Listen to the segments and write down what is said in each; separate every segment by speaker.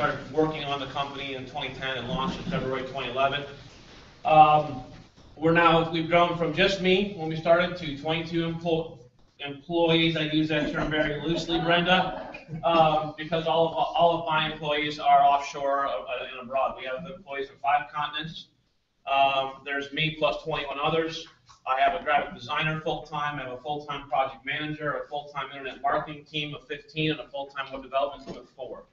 Speaker 1: started working on the company in 2010 and launched in February 2011. Um, we're now, we've grown from just me when we started to 22 emplo- employees. I use that term very loosely, Brenda, um, because all of, all of my employees are offshore uh, and abroad. We have employees in five continents. Um, there's me plus 21 others. I have a graphic designer full-time, I have a full-time project manager, a full-time internet marketing team of 15, and a full-time web development team of four.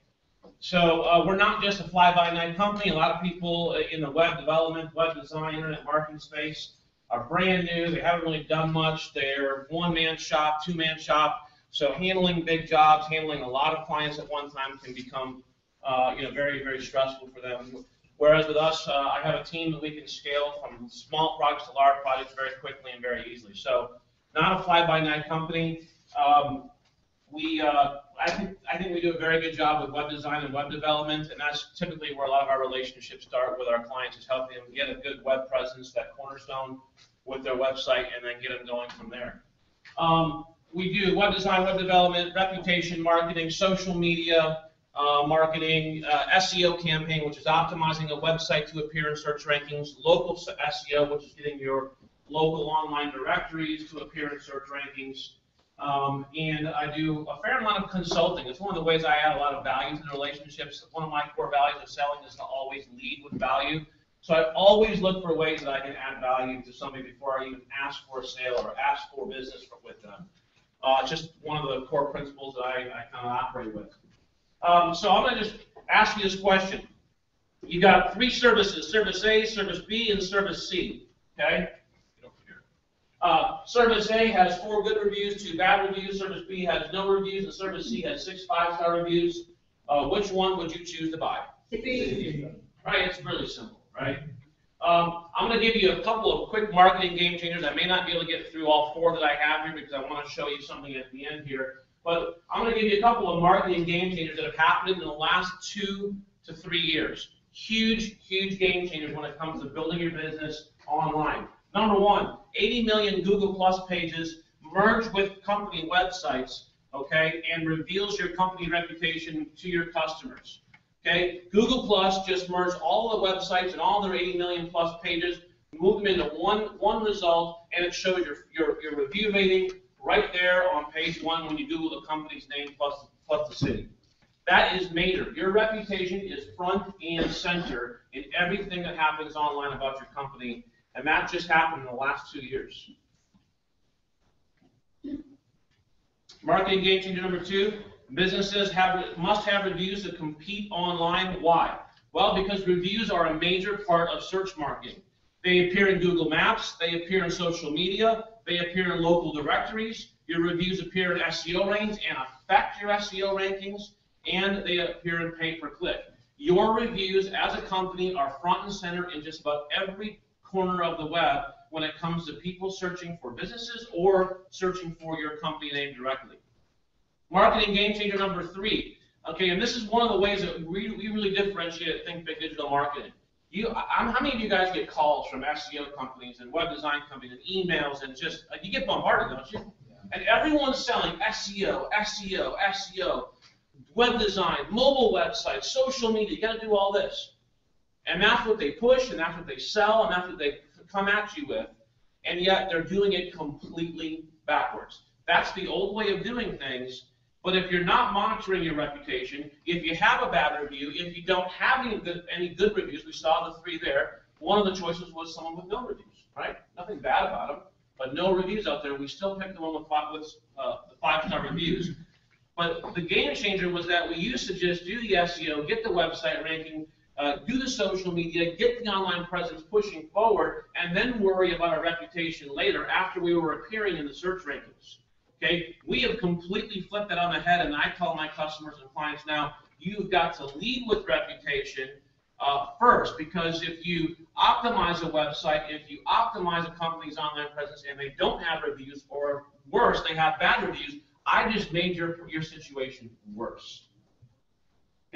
Speaker 1: So uh, we're not just a fly-by-night company. A lot of people uh, in the web development, web design, internet marketing space are brand new. They haven't really done much. They're one-man shop, two-man shop. So handling big jobs, handling a lot of clients at one time can become, uh, you know, very, very stressful for them. Whereas with us, uh, I have a team that we can scale from small projects to large projects very quickly and very easily. So not a fly-by-night company. Um, we, uh, I think, I think we do a very good job with web design and web development, and that's typically where a lot of our relationships start with our clients, is helping them get a good web presence, that cornerstone with their website, and then get them going from there. Um, we do web design, web development, reputation marketing, social media, uh, marketing, uh, SEO campaign, which is optimizing a website to appear in search rankings, local SEO, which is getting your local online directories to appear in search rankings. Um, and I do a fair amount of consulting. It's one of the ways I add a lot of value to the relationships. One of my core values of selling is to always lead with value. So I always look for ways that I can add value to somebody before I even ask for a sale or ask for business with them. Uh, just one of the core principles that I, I kind of operate with. Um, so I'm going to just ask you this question. You've got three services, Service A, Service B, and Service C. Okay? Uh, service A has four good reviews, two bad reviews. Service B has no reviews, and Service C has six five-star reviews. Uh, which one would you choose to buy?
Speaker 2: B.
Speaker 1: Right, it's really simple, right? Um, I'm going to give you a couple of quick marketing game changers. I may not be able to get through all four that I have here because I want to show you something at the end here. But I'm going to give you a couple of marketing game changers that have happened in the last two to three years. Huge, huge game changers when it comes to building your business online. Number one, 80 million Google Plus pages merge with company websites, okay, and reveals your company reputation to your customers. Okay, Google Plus just merged all the websites and all their 80 million plus pages, moved them into one one result, and it shows your your, your review rating right there on page one when you Google the company's name plus plus the city. That is major. Your reputation is front and center in everything that happens online about your company, and that just happened in the last two years. Marketing game changer number two, businesses have must have reviews to compete online. Why? Well, because reviews are a major part of search marketing. They appear in Google Maps, they appear in social media, they appear in local directories, your reviews appear in SEO rankings and affect your SEO rankings, and they appear in pay-per-click. Your reviews as a company are front and center in just about every corner of the web when it comes to people searching for businesses or searching for your company name directly. Marketing game changer number three. Okay, and this is one of the ways that we, we really differentiate at Think Big Digital Marketing. You, I'm, how many of you guys get calls from SEO companies and web design companies and emails and just like you get bombarded, don't you? And everyone's selling SEO, SEO, SEO, web design, mobile websites, social media. You got to do all this. And that's what they push, and that's what they sell, and that's what they come at you with. And yet they're doing it completely backwards. That's the old way of doing things. But if you're not monitoring your reputation, if you have a bad review, if you don't have any good, any good reviews, we saw the three there. One of the choices was someone with no reviews, right? Nothing bad about them, but no reviews out there. We still picked the one with five, with uh, the five-star reviews. But the game changer was that we used to just do the SEO, get the website ranking, uh, do the social media, get the online presence pushing forward, and then worry about our reputation later after we were appearing in the search rankings. Okay, we have completely flipped that on the head, and I tell my customers and clients now, you've got to lead with reputation uh, first, because if you optimize a website, if you optimize a company's online presence, and they don't have reviews, or worse, they have bad reviews, I just made your your situation worse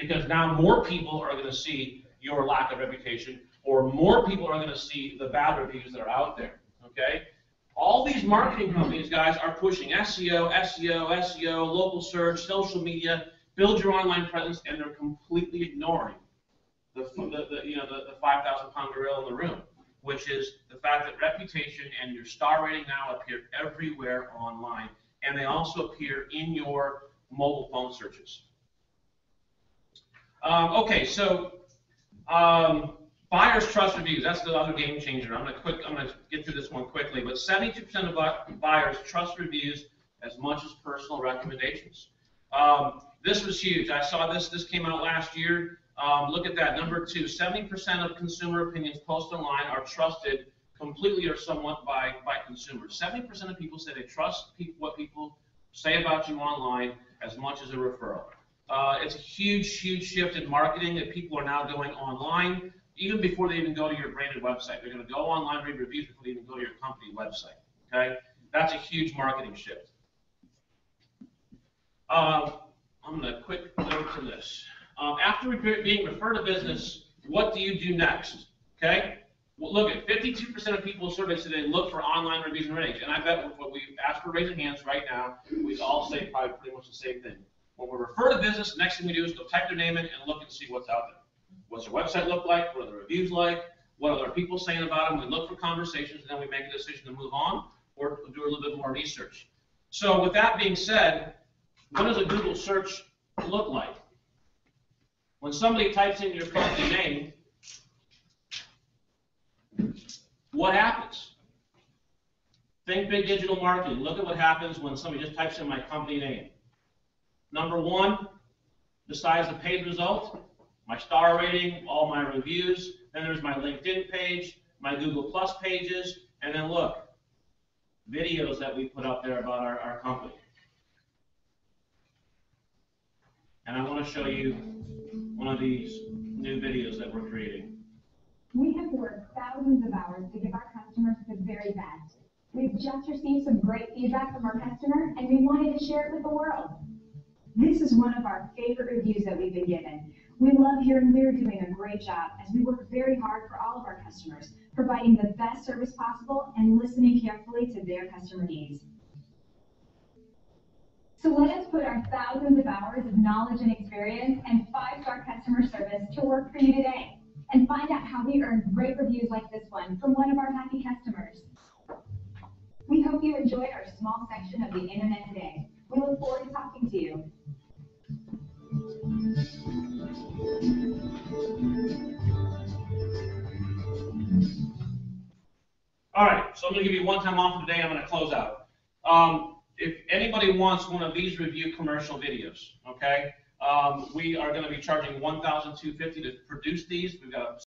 Speaker 1: because now more people are going to see your lack of reputation, or more people are going to see the bad reviews that are out there. Okay? All these marketing mm-hmm. companies, guys, are pushing SEO, SEO, SEO, local search, social media, build your online presence, and they're completely ignoring the, the, the you know, the, the five thousand pound gorilla in the room, which is the fact that reputation and your star rating now appear everywhere online, and they also appear in your mobile phone searches. Um, okay, so, um, buyers trust reviews, that's the other game changer. I'm gonna quick, I'm gonna get through this one quickly, but seventy-two percent of buyers trust reviews as much as personal recommendations. Um, this was huge. I saw this, this came out last year. Um, look at that, number two, 70% of consumer opinions posted online are trusted completely or somewhat by, by consumers. Seventy percent of people say they trust peop what people say about you online as much as a referral. Uh, it's a huge, huge shift in marketing that people are now going online, even before they even go to your branded website. They're gonna go online, read reviews before they even go to your company website, okay? That's a huge marketing shift. Um, I'm gonna quick go to this. Um, after being referred to business, what do you do next? Okay? Well, look at 52% of people surveyed they look for online reviews and ratings, and I bet what we ask for raising hands right now, we all say probably pretty much the same thing. When we refer to business, the next thing we do is go type their name in and look and see what's out there. What's their website look like? What are the reviews like? What are other people saying about them? We look for conversations, and then we make a decision to move on or do a little bit more research. So with that being said, what does a Google search look like? When somebody types in your company name, what happens? Think big digital marketing. Look at what happens when somebody just types in my company name. Number one, the page result, my star rating, all my reviews. Then there's my LinkedIn page, my Google Plus pages, and then look, videos that we put up there about our, our company. And I want to show you one of these new videos that we're creating.
Speaker 2: We have worked thousands of hours to give our customers the very best. We've just received some great feedback from our customer, and we wanted to share it with the world. This is one of our favorite reviews that we've been given. We love hearing we're doing a great job as we work very hard for all of our customers, providing the best service possible and listening carefully to their customer needs. So let us put our thousands of hours of knowledge and experience and five-star customer service to work for you today and find out how we earn great reviews like this one from one of our happy customers. We hope you enjoyed our small section of the internet today. We look forward to talking
Speaker 1: All right, so I'm going to give you one time off today. I'm going to close out. Um, if anybody wants one of these review commercial videos, okay, um, we are going to be charging $1,250 to produce these. We've got